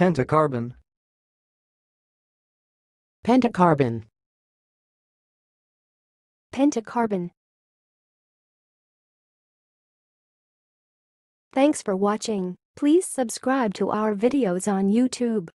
Pentacarbon. Pentacarbon. Pentacarbon. Thanks for watching. Please subscribe to our videos on YouTube.